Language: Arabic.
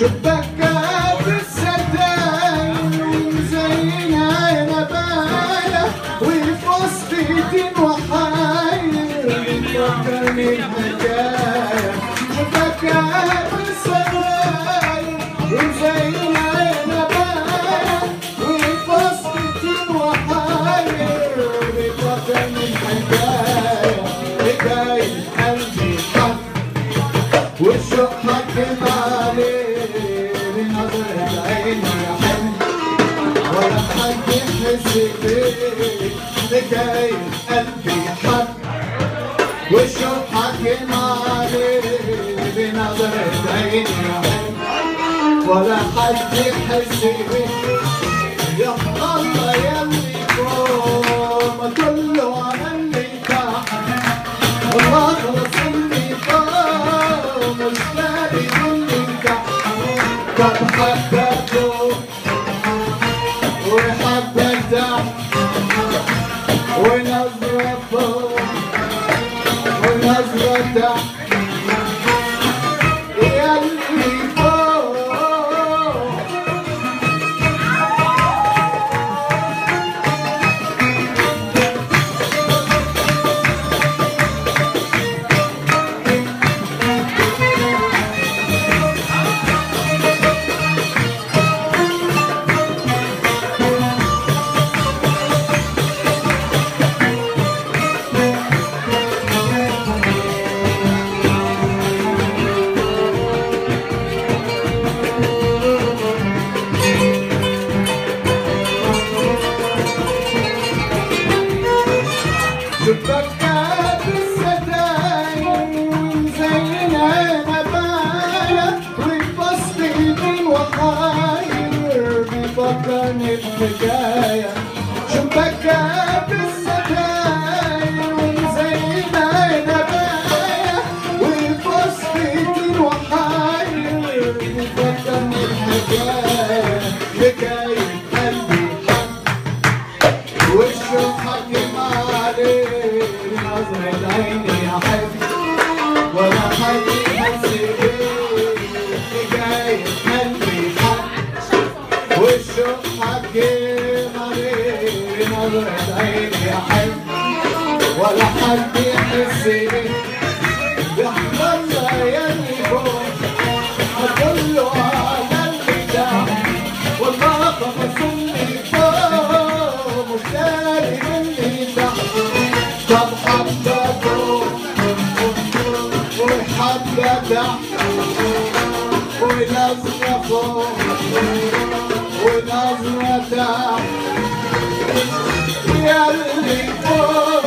شباكات الستاير ومزينة نبايا وفي حد يحس بيه حكاية قلبي حب والشوق حكم عليه بنظرة عيني يا ولا حد يحس بيه يا الله يلي فوق ما كله اللي تحت والله خلص طار مش لاقي اللي تحت طب حبة بيفكرني بحكاية شباكات الستاير زينا نبايا. وفصل من وحاير بيفكرني بحكاية حكاية قلبي حب وشه حكم عليه. نظرة عيني يا حبيبي. ولا حد حكم عليه نظرة عيني حبيبي ولا حد يحس بيه الله يلي فوق كله على اللي تحت والله اللي فوق مش لاقي اللي تحت طب حبة فوق وحبة تحت ونظرة فوق ونظرة تحت يا اللي فوق